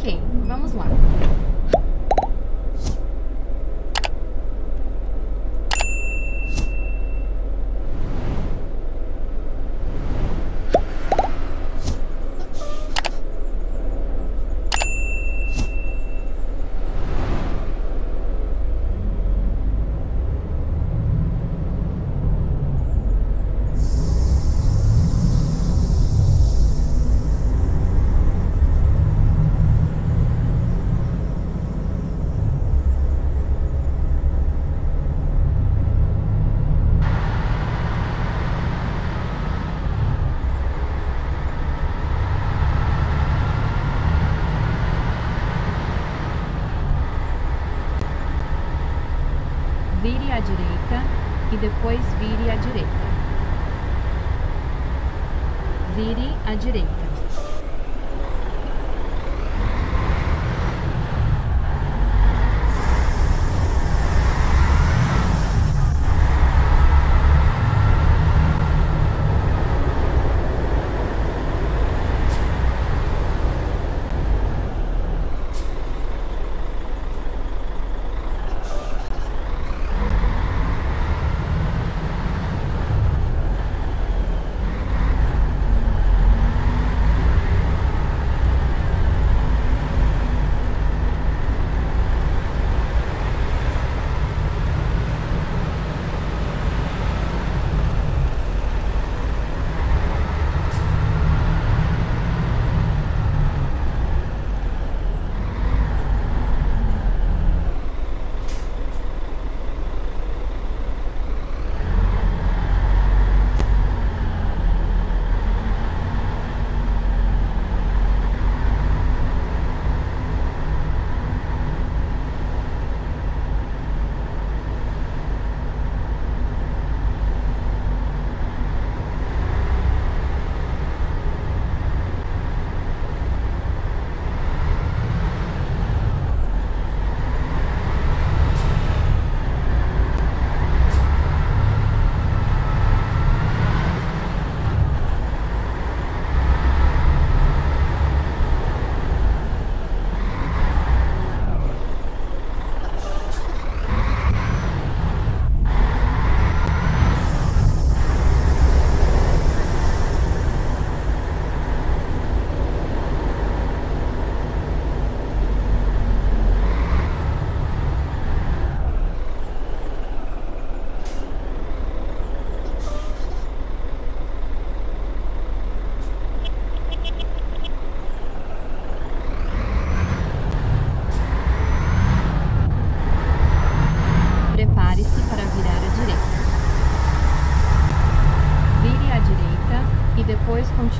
Ok, vamos lá.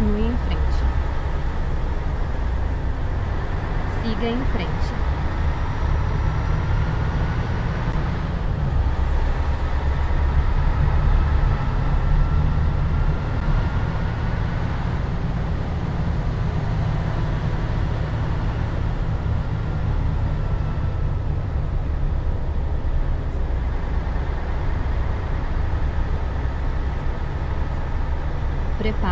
Continue em frente. Siga em frente.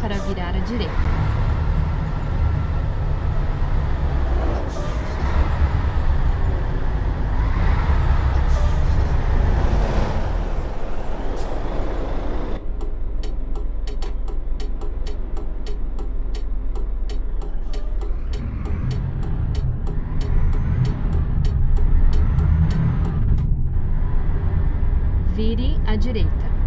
Para virar à direita. Vire à direita.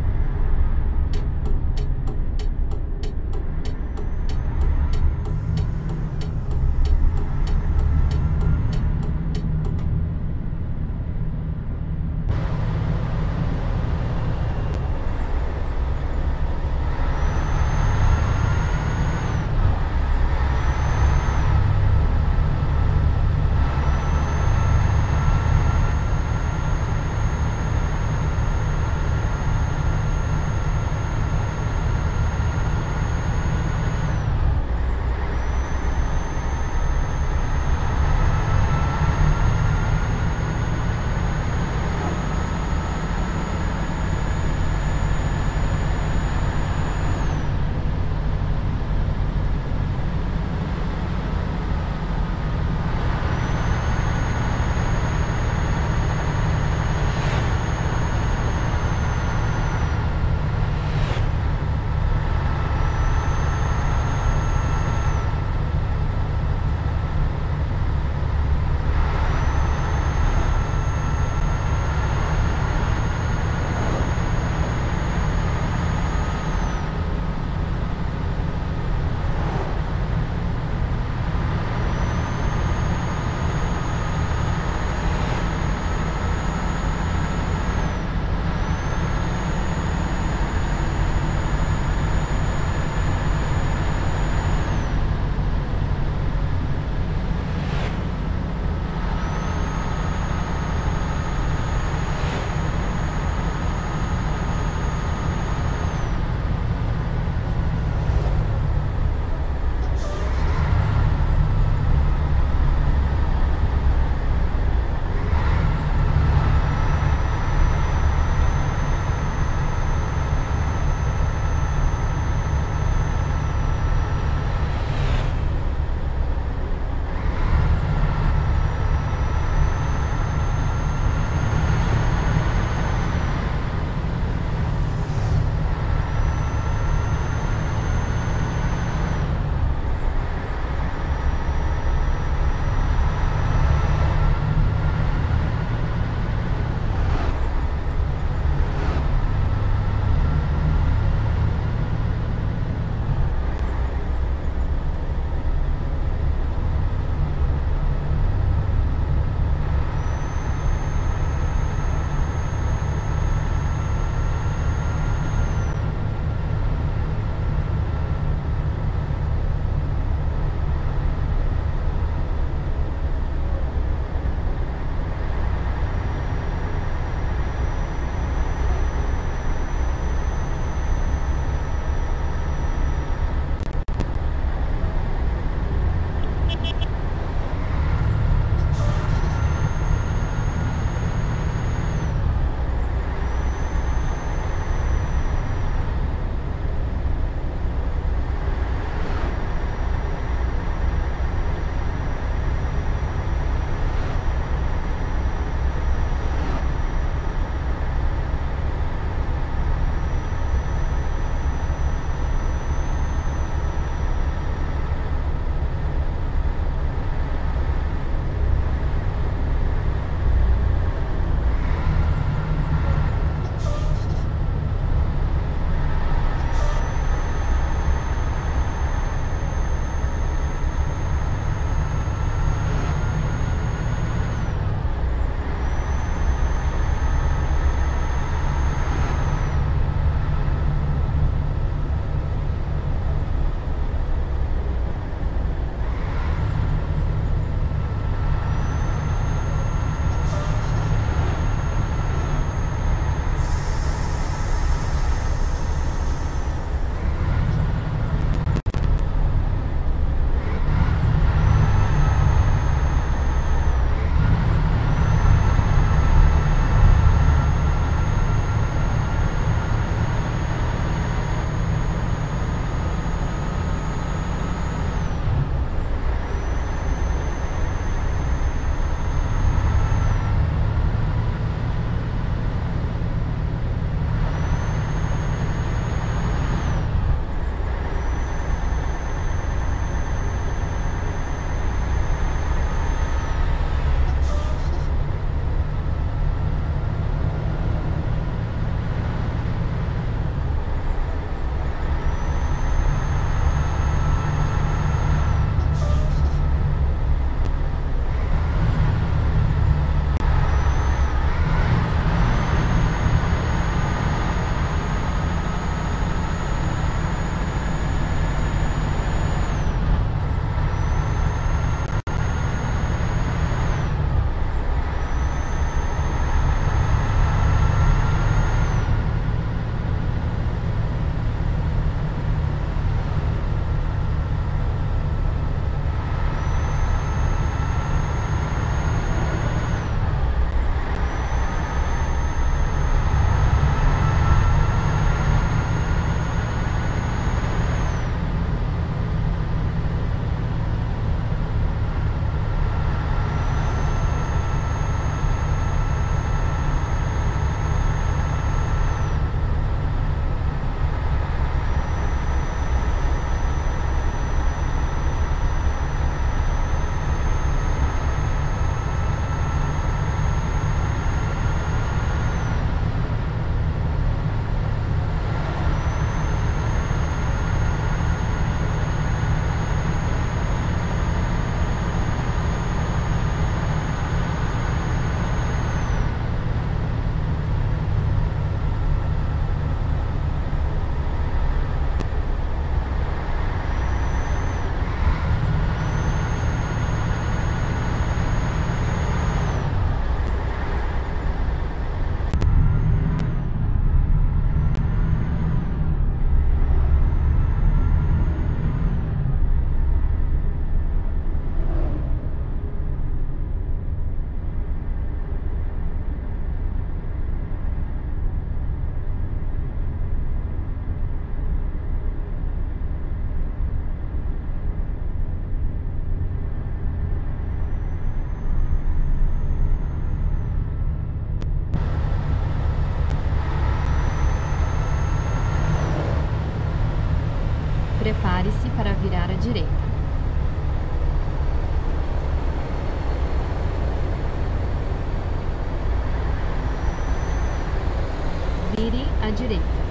Direita.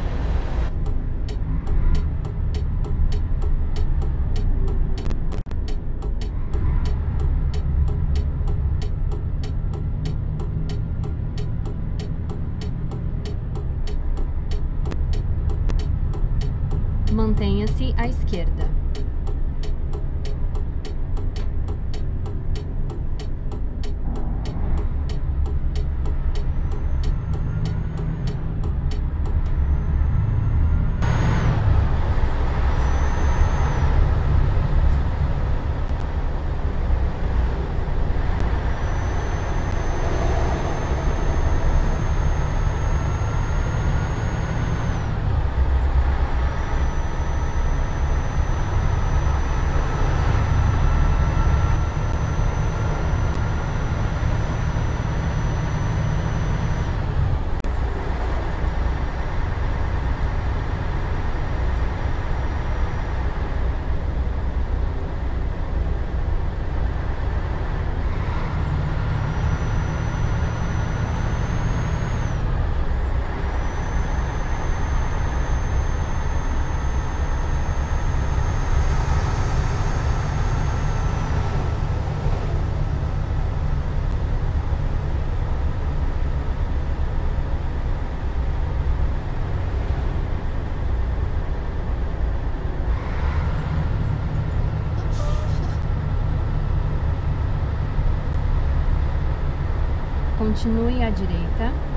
Continue à direita